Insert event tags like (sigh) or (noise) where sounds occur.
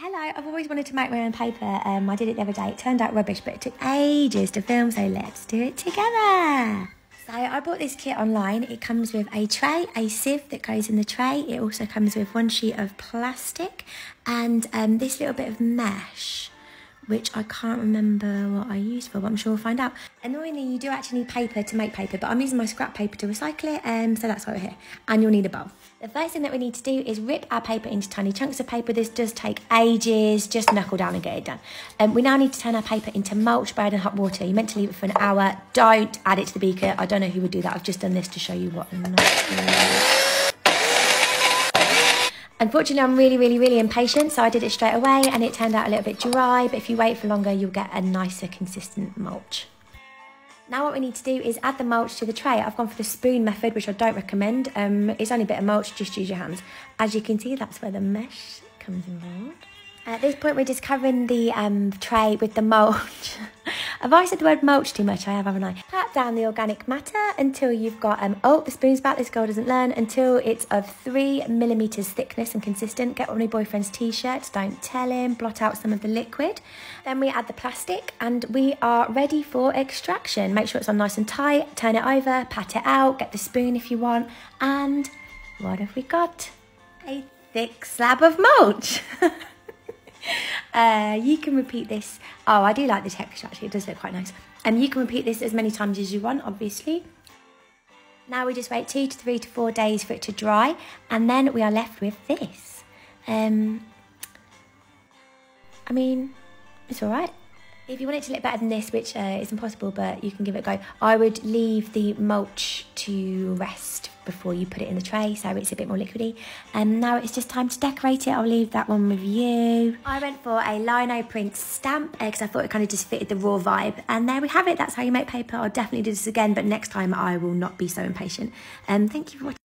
Hello, I've always wanted to make my own paper. Um, I did it the other day. It turned out rubbish, but it took ages to film, so let's do it together. So I bought this kit online. It comes with a tray, a sieve that goes in the tray. It also comes with one sheet of plastic and um, this little bit of mesh which I can't remember what I used for, but I'm sure we'll find out. Annoyingly, you do actually need paper to make paper, but I'm using my scrap paper to recycle it, um, so that's why we're here. And you'll need a bowl. The first thing that we need to do is rip our paper into tiny chunks of paper. This does take ages, just knuckle down and get it done. Um, we now need to turn our paper into mulch buried in hot water. You're meant to leave it for an hour. Don't add it to the beaker. I don't know who would do that. I've just done this to show you what not Unfortunately, I'm really, really, really impatient, so I did it straight away and it turned out a little bit dry, but if you wait for longer, you'll get a nicer, consistent mulch. Now what we need to do is add the mulch to the tray. I've gone for the spoon method, which I don't recommend. Um, it's only a bit of mulch, just use your hands. As you can see, that's where the mesh comes involved. At this point, we're just covering the um, tray with the mulch. (laughs) Have I said the word mulch too much? I have, haven't I? Pat down the organic matter until you've got, um, oh, the spoon's back, this girl doesn't learn, until it's of three millimetres thickness and consistent. Get of my boyfriend's t-shirts, don't tell him, blot out some of the liquid. Then we add the plastic and we are ready for extraction. Make sure it's on nice and tight, turn it over, pat it out, get the spoon if you want, and what have we got? A thick slab of mulch. (laughs) Uh, you can repeat this. Oh, I do like the texture actually. It does look quite nice. And um, you can repeat this as many times as you want, obviously. Now we just wait two to three to four days for it to dry. And then we are left with this. Um, I mean, it's all right. If you want it to look better than this, which uh, is impossible, but you can give it a go, I would leave the mulch to rest before you put it in the tray so it's a bit more liquidy. And now it's just time to decorate it. I'll leave that one with you. I went for a lino print stamp because uh, I thought it kind of just fitted the raw vibe. And there we have it. That's how you make paper. I'll definitely do this again, but next time I will not be so impatient. Um, thank you for watching.